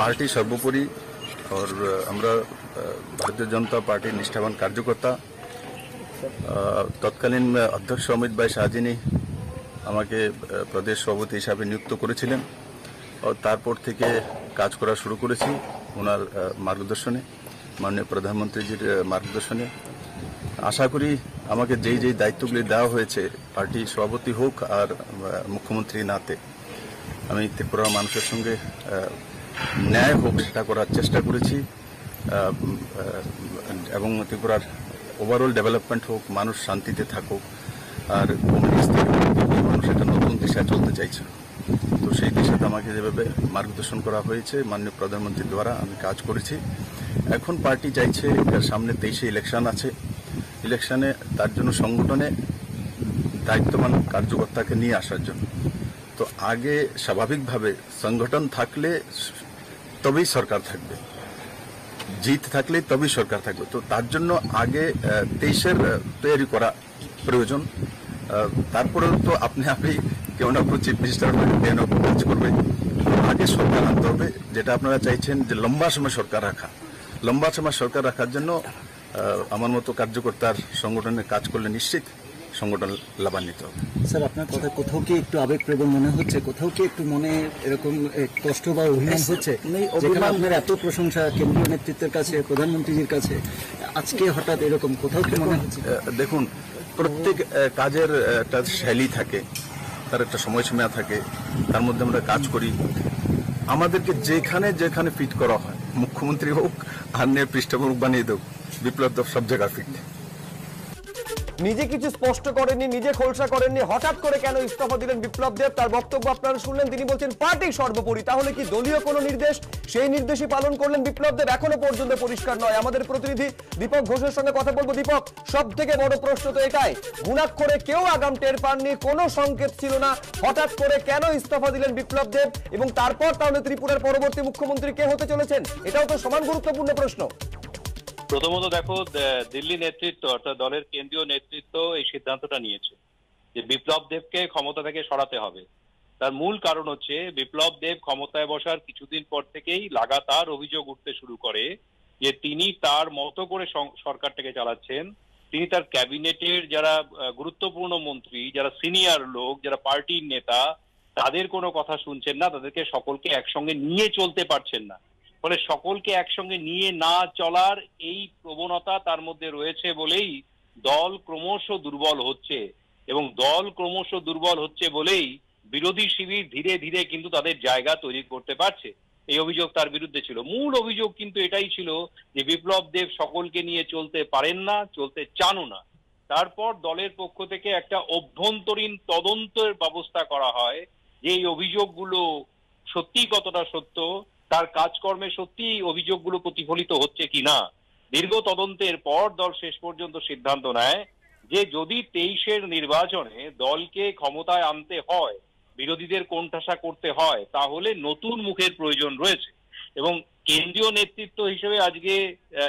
Party সর্বোপরি और আমরা ভারতীয় জনতা পার্টির নিষ্ঠাবান কার্যকর্তা। তৎকালীন অধ্যক্ষ অমিত ভাই শাহজিনী আমাকে প্রদেশ সভাপতি হিসাবে নিযুক্ত করেছিলেন। তারপর থেকে কাজ করা শুরু করেছি ওনার মার্গদর্শনে, মাননীয় প্রধানমন্ত্রীজির মার্গদর্শনে। আশা করি আমাকে যেই যেই দায়িত্বগুলি দেওয়া হয়েছে, পার্টি সভাপতি হোক আর মুখ্যমন্ত্রী নাতে আমি ত্রিপুরার মানুষের সঙ্গে ন্যায় হোক, সেটা করার চেষ্টা করেছি। এবং ত্রিপুরার ওভারঅল ডেভেলপমেন্ট হোক, মানুষ শান্তিতে থাকুক, আর মানুষ একটা নতুন দিশায় চলতে চাইছে তো সেই দিশাতে আমাকে যেভাবে মার্গদর্শন করা হয়েছে, মাননীয় প্রধানমন্ত্রীর দ্বারা আমি কাজ করেছি। এখন পার্টি চাইছে সামনে তেইশে ইলেকশন আছে। ইলেকশনে তার জন্য সংগঠনে দায়িত্বমান কার্যকর্তাকে নিয়ে আসার জন্য। তো আগে স্বাভাবিকভাবে সংগঠন থাকলে তবেই সরকার থাকবে। জিত থাকলে তবেই সরকার থাকবে। তো তার জন্য আগে তেইশের তৈরি করা প্রয়োজন। তারপরে তো আপনি আপনি কেউ না কেউ চিফ মিনিস্টার কেউ না কাজ করবে। আগে সরকার আনতে হবে, যেটা আপনারা চাইছেন যে লম্বা সময় সরকার রাখা। লম্বা সময় সরকার রাখার জন্য আমার মতো কার্যকর্তার সংগঠনে কাজ করলে নিশ্চিত। সংগঠন লাভান্বিত। স্যার আপনার কথা কোথাও কি একটু আবেগপ্রবণ মনে হচ্ছে? কোথাও কি একটু মনে এরকম কষ্ট বা অভিমান হচ্ছে? যেখানে আপনার এত প্রশংসা কেন্দ্রীয় নেতৃত্বের কাছে প্রধানমন্ত্রীজির কাছে আজকে হঠাৎ এরকম কোথাও কি মনে হচ্ছে? দেখুন প্রত্যেক কাজের একটা শৈলী থাকে তার একটা সময়সীমা থাকে তার মধ্যে আমরা কাজ করি। আমাদেরকে যেখানে যেখানে ফিট করা হয় মুখ্যমন্ত্রী হোক আর নিয়ে পৃষ্ঠপোষক বানিয়ে দেব বিপ্লব সব জায়গায় ফিট নিজে কিছু স্পষ্ট করেননি, নিজে খোলসা করেননি, হঠাৎ করে কেন ইস্তফা দিলেন বিপ্লব দেব? তার বক্তব্য আপনারা শুনলেন, তিনি বলছেন পার্টি সর্বোপরি, তাহলে কি দলীয় কোনো নির্দেশ? সেই নির্দেশই পালন করলেন বিপ্লব দেব, এখনও পর্যন্ত পরিষ্কার নয়। আমাদের প্রতিনিধি দীপক ঘোষের সঙ্গে কথা বলব। দীপক সব থেকে বড় প্রশ্ন তো এটাই গুণাক্ষরে কেউ আগাম টের পাননি, কোনো সংকেত ছিল না, হঠাৎ করে কেন ইস্তফা দিলেন বিপ্লব দেব? এবং তারপর তাহলে ত্রিপুরার পরবর্তী মুখ্যমন্ত্রী কে হতে চলেছেন? এটাও তো সমান গুরুত্বপূর্ণ প্রশ্ন। প্রথমত দেখো দিল্লি নেতৃত্ব অর্থাৎ দলের কেন্দ্রীয় নেতৃত্ব এই সিদ্ধান্তটা নিয়েছে যে বিপ্লব দেবকে ক্ষমতা থেকে সরাতে হবে। তার মূল কারণ হচ্ছে বিপ্লব দেব ক্ষমতায় বসার কিছুদিন পর থেকেই লাগাতার অভিযোগ উঠতে শুরু করে যে তিনি তার মতো করে সরকারটাকে চালাচ্ছেন। তিনি তার ক্যাবিনেটের যারা গুরুত্বপূর্ণ মন্ত্রী, যারা সিনিয়র লোক, যারা পার্টির নেতা, তাদের কোনো কথা শুনছেন না, তাদেরকে সকলকে একসঙ্গে নিয়ে চলতে পারছেন না। ফলে সকলকে একসঙ্গে নিয়ে না চলার এই প্রবণতা তার মধ্যে রয়েছে বলেই দল ক্রমশ দুর্বল হচ্ছে। এবং দল ক্রমশ দুর্বল হচ্ছে বলেই বিরোধী শিবির ধীরে ধীরে কিন্তু তাদের জায়গা তৈরি করতে পারছে। এই অভিযোগ তার বিরুদ্ধে ছিল। মূল অভিযোগ কিন্তু এটাই ছিল যে বিপ্লব দেব সকলকে নিয়ে চলতে পারেন না, চলতে চানও না। তারপর দলের পক্ষ থেকে একটা অভ্যন্তরীণ তদন্তের ব্যবস্থা করা হয় যে এই অভিযোগগুলো সত্যি কতটা সত্য তার কাজকর্মে সত্যি অভিযোগগুলো প্রতিফলিত হচ্ছে কিনা দীর্ঘ তদন্তের পর দল শেষ পর্যন্ত সিদ্ধান্ত নেয় যে যদি তেইশের নির্বাচনে দলকে ক্ষমতায় আনতে হয়, বিরোধীদের কোণঠাসা করতে হয়, তাহলে নতুন মুখের প্রয়োজন রয়েছে। এবং কেন্দ্রীয় নেতৃত্ব হিসেবে আজকে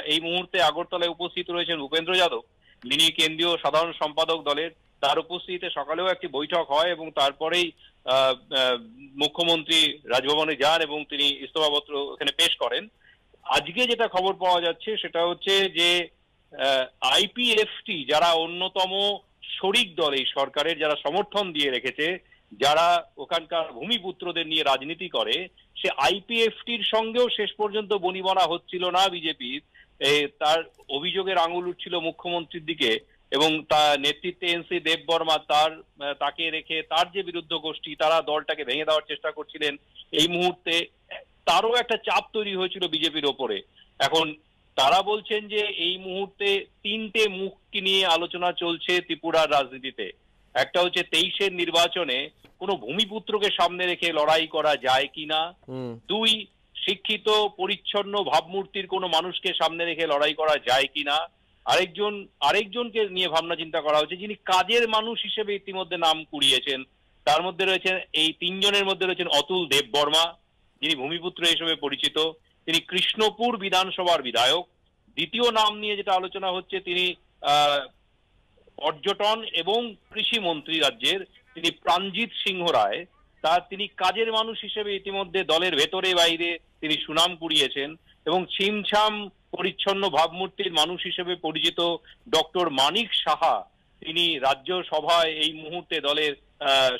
এই মুহূর্তে আগরতলায় উপস্থিত রয়েছেন ভূপেন্দ্র যাদব। যিনি কেন্দ্রীয় সাধারণ সম্পাদক দলের তার উপস্থিতিতে সকালেও একটি বৈঠক হয় এবং তারপরেই মুখ্যমন্ত্রী রাজভবনে যান এবং তিনি ইস্তফাপত্র ওখানে পেশ করেন। আজকে যেটা খবর পাওয়া যাচ্ছে সেটা হচ্ছে যে আইপিএফটি যারা অন্যতম শরিক দল এই সরকারের, যারা সমর্থন দিয়ে রেখেছে, যারা ওখানকার ভূমিপুত্রদের নিয়ে রাজনীতি করে, সে আইপিএফটির সঙ্গেও শেষ পর্যন্ত বনিবনা হচ্ছিল না বিজেপির। তার অভিযোগের আঙুল উঠছিল মুখ্যমন্ত্রীর দিকে। এবং তার নেতৃত্বে এনসি দেববর্মা তার তাকে রেখে তার যে বিরুদ্ধ গোষ্ঠী তারা দলটাকে ভেঙে দেওয়ার চেষ্টা করছিলেন। এই মুহূর্তে তারও একটা চাপ তৈরি হয়েছিল বিজেপির ওপরে। এখন তারা বলছেন যে এই মুহূর্তে তিনটে মুখকে নিয়ে আলোচনা চলছে ত্রিপুরার রাজনীতিতে। একটা হচ্ছে তেইশের নির্বাচনে কোনো ভূমিপুত্রকে সামনে রেখে লড়াই করা যায় কিনা দুই শিক্ষিত পরিচ্ছন্ন ভাবমূর্তির কোনো মানুষকে সামনে রেখে লড়াই করা যায় কিনা আরেকজন, আরেকজনকে নিয়ে ভাবনা চিন্তা করা হচ্ছে, যিনি কাজের মানুষ হিসেবে ইতিমধ্যে নাম কুড়িয়েছেন। তার মধ্যে রয়েছেন, এই তিনজনের মধ্যে রয়েছেন অতুল দেব বর্মা যিনি ভূমিপুত্র হিসেবে পরিচিত, তিনি কৃষ্ণপুর বিধানসভার বিধায়ক। দ্বিতীয় নাম নিয়ে যেটা আলোচনা হচ্ছে, তিনি পর্যটন এবং কৃষি মন্ত্রী রাজ্যের, তিনি প্রাণজিৎ সিংহ রায়। তা তিনি কাজের মানুষ হিসেবে ইতিমধ্যে দলের ভেতরে বাইরে তিনি সুনাম কুড়িয়েছেন এবং ছিমছাম পরিচ্ছন্ন ভাবমূর্তির মানুষ হিসেবে পরিচিত ডক্টর মানিক সাহা, তিনি রাজ্যসভায় এই মুহূর্তে দলের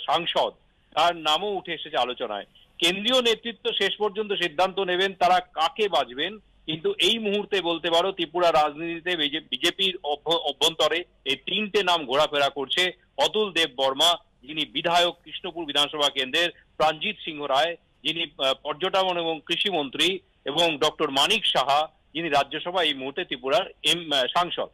সাংসদ। তার নামও উঠে এসেছে আলোচনায়। কেন্দ্রীয় নেতৃত্ব শেষ পর্যন্ত সিদ্ধান্ত নেবেন তারা কাকে বাজবেন, কিন্তু এই মুহূর্তে বলতে পারো ত্রিপুরা রাজনীতিতে বিজেপির অভ্যন্তরে এই তিনটে নাম ঘোরাফেরা করছে অতুল দেব বর্মা, যিনি বিধায়ক কৃষ্ণপুর বিধানসভা কেন্দ্রের, প্রাণজিৎ সিংহ রায়, যিনি পর্যটন এবং কৃষিমন্ত্রী এবং ডক্টর মানিক সাহা যিনি রাজ্যসভা এই মুহূর্তে ত্রিপুরার এম সাংসদ।